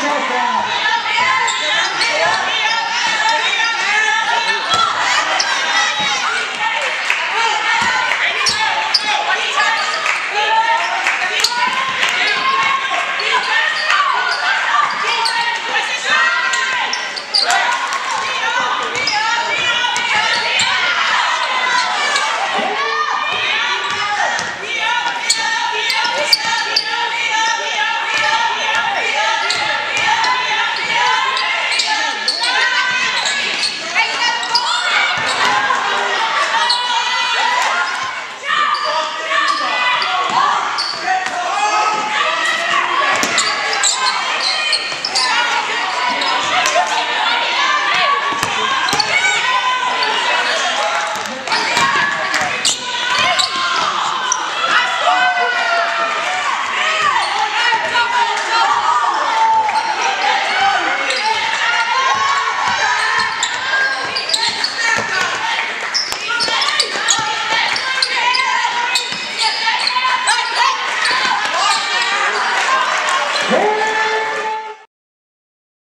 Shut down.